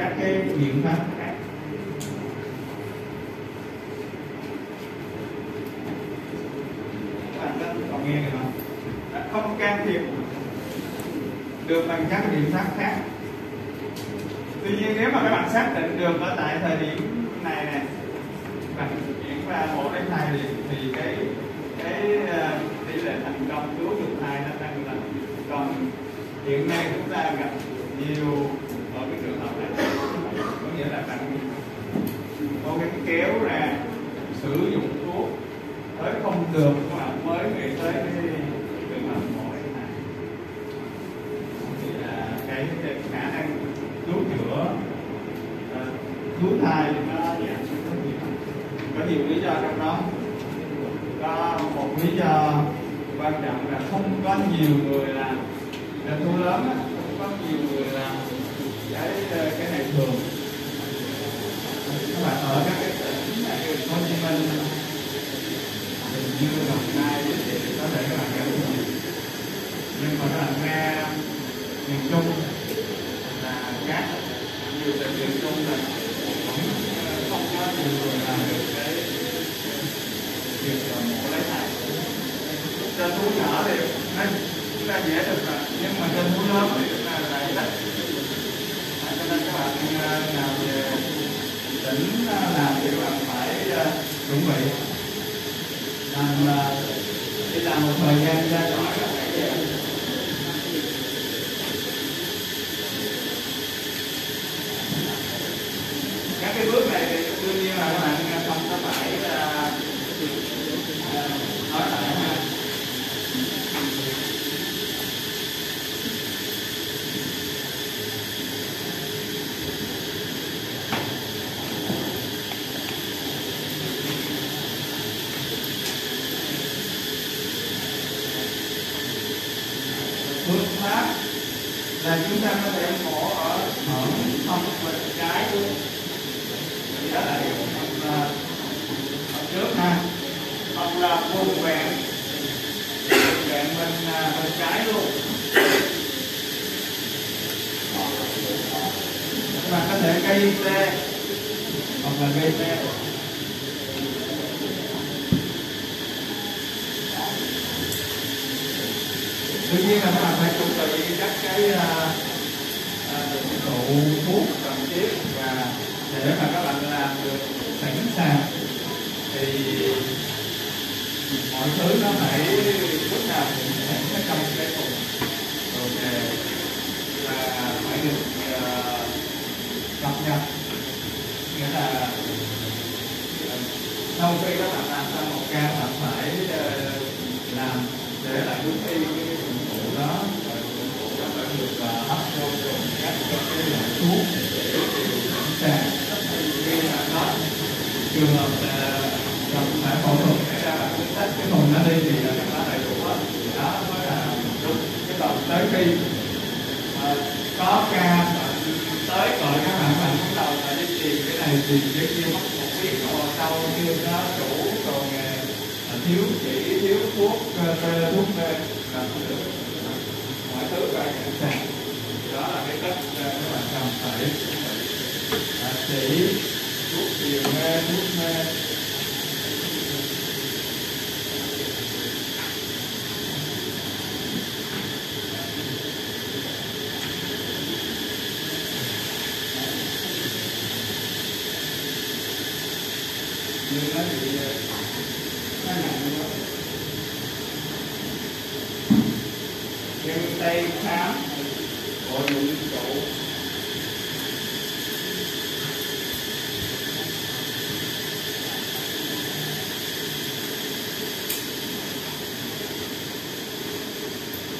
các cái biện pháp khác các bạn có còn nghe được không? Đã không can thiệp được bằng các biện pháp khác. Tuy nhiên nếu mà các bạn xác định được ở tại thời điểm này nè bạn chuyển qua một đến thai thì, thì cái cái ờ, tỷ lệ thành công cứu được thai nó tăng lên. Còn hiện nay chúng ta gặp nhiều ở cái trường hợp này nghĩa là bạn cố gắng kéo ra sử dụng thuốc tới không được mà mới nghĩ tới cái trường hợp mổ này. Thì là cái, khả năng cứu chữa ờ, cứu thai thì nó giảm xuống rất nhiều. Có nhiều lý do trong đó. Có một lý do quan trọng là không có nhiều người làm. Là thu lớn á, không có nhiều người làm. Cái cái này thường và ở các cái tỉnh này Hồ Chí Minh hình như đồng nai thì có thể các bạn nhưng mà các bạn nghe miền Trung là các nhiều tỉnh miền Trung là cũng không có nhiều người làm được cái việc là mổ lấy thai trên thú nhỏ thì nó chúng ta dễ được rồi nhưng mà trên thú lớn thì chúng ta lại ít à, cho nên các bạn ờ, nào về tỉnh ờ, làm thì các bạn phải ờ, chuẩn bị làm ờ, đi làm một thời gian ra khỏi là phải về các cái bước này thì đương nhiên là các bạn không có phải ờ, ờ, nói lại ha phương pháp là chúng ta có thể mổ ở ở hông bên trái luôn. Thì đó là hoặc là ở trước ha. Hoặc là vùng vẹn. Vùng vẹn bên à, bên trái luôn. Các bạn có thể gây tê hoặc là gây tê tuy nhiên là các bạn phải chuẩn bị các cái à, à, dụng cụ thuốc cần thiết và để mà các bạn làm được sẵn sàng thì mọi thứ nó phải lúc nào cũng sẵn ở trong cái thùng. Đồ nghề và phải được uh, cập nhật nghĩa là sau khi các bạn làm xong một ca bạn phải ờ, làm để lại đúng cái cái dụng cụ đó và dụng cụ đó phải được ờ, hấp vô cùng các chú, loại thuốc trường hợp là gặp phải phẫu thuật xảy ra bạn tách cái thùng nó đi thì là các đầy đủ hết đó mới là đúng cái còn tới khi có ca tới gọi các bạn bạn bắt đầu là đi tìm cái này tìm cái kia mất một biết rồi sau kia có đủ còn nghề thiếu chỉ thiếu thuốc thuốc tê là không được mọi thứ phải sẵn sàng đó là cái cách các bạn cần phải chỉ thuốc điều mê thuốc mê nhưng nó bị nó nặng quá chân tay khám bộ dụng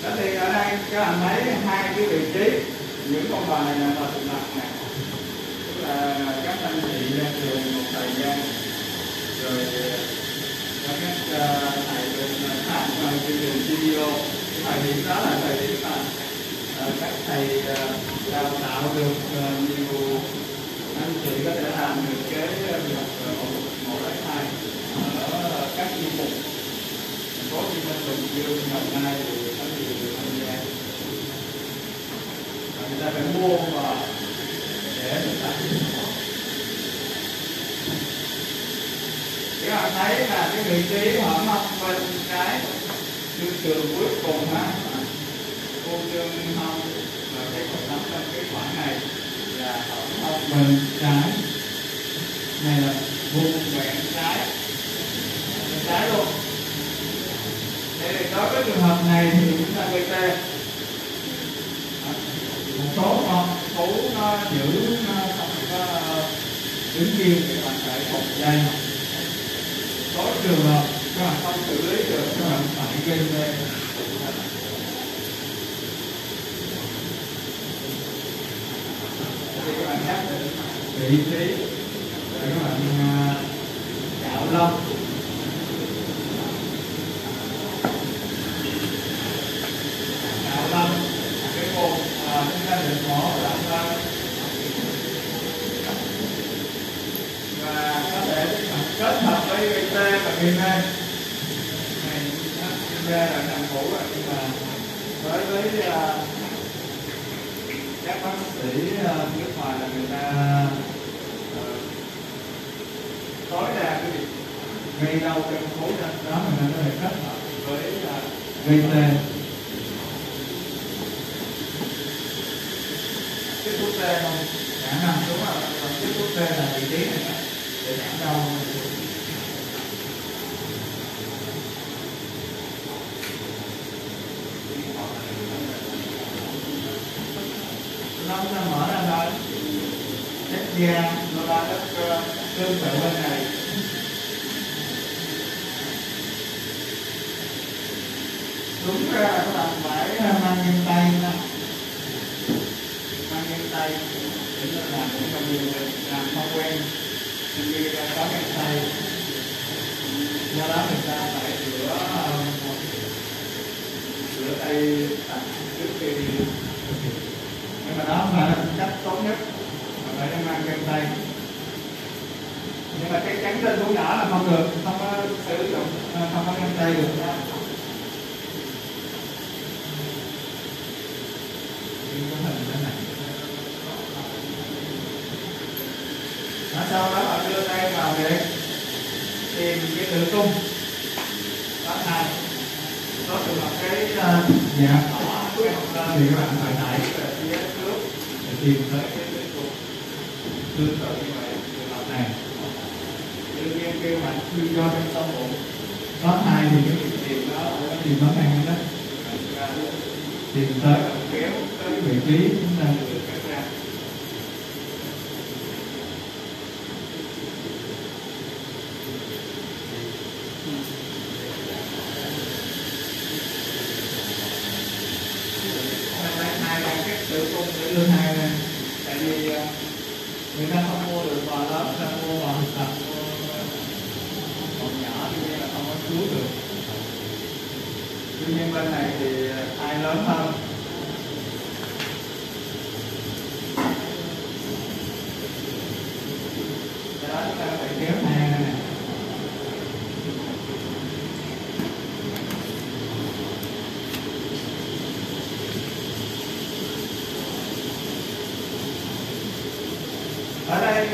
Đó thì ở đây, các anh thấy hai cái vị trí. Những con bài này là tự lập này tức là các anh chị ra trường một thời gian, rồi ờ, các ờ, thầy được ờ, tham vào chương trình video. Cái thời điểm đó là thời điểm mà các thầy ờ, đào tạo được ờ, nhiều anh chị có thể làm được cái ờ, việc mổ lấy thai ở các chi cục. Thành phố Hồ Chí Minh, Bình Dương, Đồng Nai thì có nhiều người tham gia người ta phải mua và để chúng ta các bạn thấy là cái vị trí hõm mông bên cái chương trường cuối cùng ha trương minh hông và cái cột nắm trong cái khoảng này là tổng hợp bên trái này là vùng quẹn trái bên trái luôn thế thì đối với trường hợp này thì chúng ta gây tê một số con cú nó giữ nó đứng yên thì bạn phải một giây có trường hợp các bạn không xử lý được, các bạn phải gây tê thì các bạn nhắc vị trí để các bạn à, cạo lông cạo lông cái vùng mà chúng ta được mổ rộng ra và có thể kết hợp với gây tê và gây mê này gây mê là càng cũ rồi nhưng mà đối với uh, các bác sĩ uh, nước ngoài là người ta uh, tối đa cái việc gây đau khối răng đó mà nó lại kết hợp với gây tê cái thuốc tê không? Khả năng đúng là cái thuốc tê là vị trí này để giảm đau nó sẽ mở ra thôi hết da nó ra đất tương ờ, tự bên này. Đúng ra là các bạn phải à, mang găng tay nè mang găng tay, để là làm những công việc làm không quen. Nhưng khi ta có găng tay, do đó người ta phải rửa à, rửa tay trước khi nhưng mà đó phải là cách tốt nhất, mà phải mang găng tay. Nhưng mà cái cánh lên thú nhỏ là không được, không có sử dụng à, không có găng tay được. đó. cái hình thế này đó, sau đó bạn đưa tay vào để tìm cái tử cung. Đó này trường hợp cái uh, dạ. cái thì các bạn phải đẩy về phía trước để tìm tới cái tử cung. Tương tự như vậy trường hợp này. Đương nhiên khi mà chưa do trong tâm bụng. Có thai thì cái việc tìm đó phải tìm nó ngang đó. Tìm tới kéo tới vị trí chúng ta được cắt ra nếu bằng cách để đưa hai này, tại vì ờ, người ta không mua được bò lớn người ta mua bò thực tập còn nhỏ thì là không có cứu được. Tuy nhiên bên này thì ờ, ai lớn hơn đó chúng ta phải kéo hai này ở đây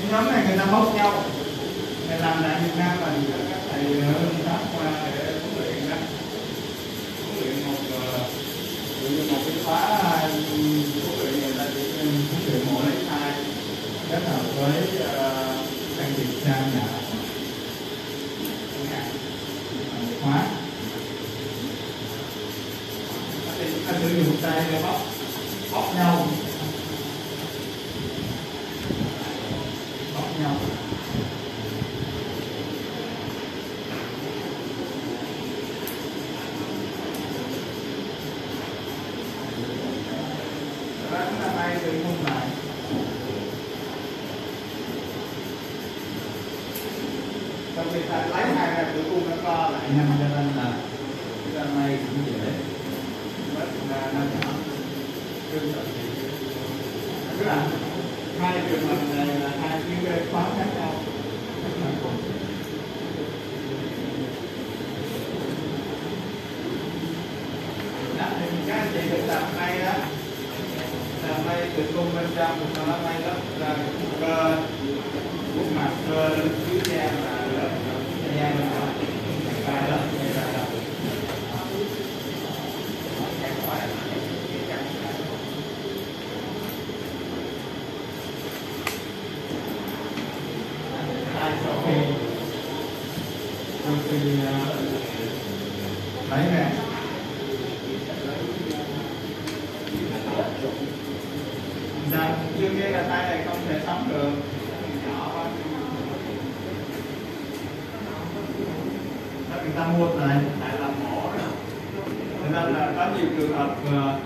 cái nhóm này người ta móc nhau. Để làm lại Việt Nam là các thầy ở Pháp qua để huấn luyện đó huấn luyện một ví dụ như một cái khóa, huấn luyện người ta chỉ huấn luyện mỗi lấy thai kết hợp với can thiệp sang nhà. Khóa. Thì chúng ta sử dụng tay để bóc bóc nhau bóc nhau đó chúng ta tay từ cung lại trong khi ta lấy hai ra tử cung nó co lại nhanh cho nên là ra may cũng dễ mất ra năm nhỏ tương tự tức là hai trường hợp này là hai chuyến đề quá khác nhau đó thì các chị được làm may đó làm may từ cung bên trong nó may đó là cơ bút mặt cơ 1 này lại là mổ cho nên là có nhiều trường hợp ờ,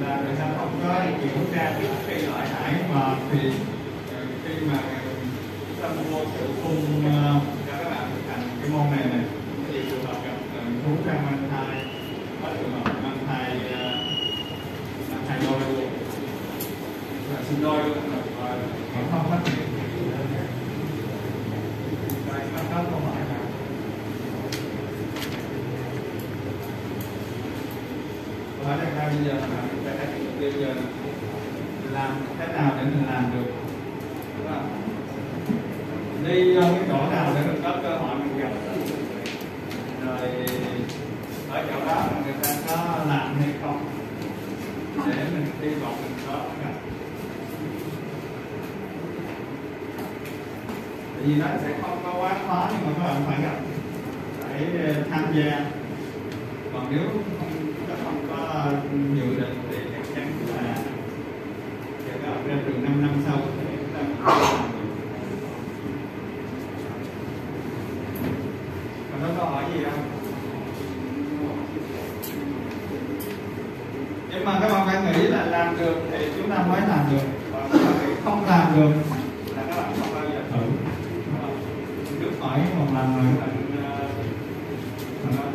là người ta không có kiểm tra trước khi loại hải mà thì ờ, khi mà chúng ta mua sự phun cho các bạn thành cái môn này này nói là ra bây giờ là ta bây giờ làm thế nào để mình làm được? Đúng không? đi ờ, cái chỗ nào để mình có cơ hội mình gặp? Rồi, ở chỗ đó người ta có làm hay không? Để mình đi vọng mình có gặp. Tại vì nó sẽ không có quá khó nhưng mà các bạn phải gặp, phải ờ, tham gia. Còn nếu không không có dự định thì chắc chắn là sẽ có ra trường 5 năm sau thì chúng ta có còn có câu hỏi gì không nhưng mà các bạn phải nghĩ là làm được thì chúng ta mới làm được còn các bạn không làm được là các bạn không bao giờ thử trước hỏi một lần rồi các bạn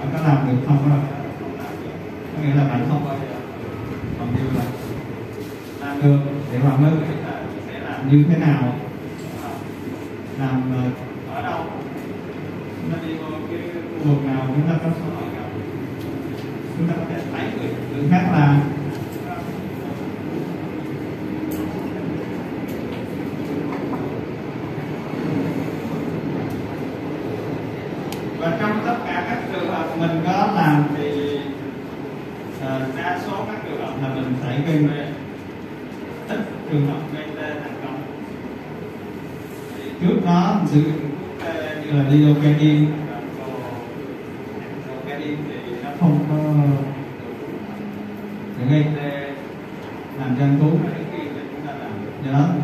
ờ, có làm được không đó không làm được có nghĩa là bạn không bao giờ còn như là làm được là sẽ làm như thế nào? Làm ờ, ở đâu? Chúng ta đi vô cái khu vực nào chúng ta có chúng ta có thể thấy người người khác làm và trong tất cả các trường hợp mình có làm thì ờ, đa số các trường hợp là mình phải gây mê ít trường hợp gây tê thành công thì trước đó mình sử dụng thuốc tê quen đi lidocaine đi thì nó không có để gây làm cho anh tú. Do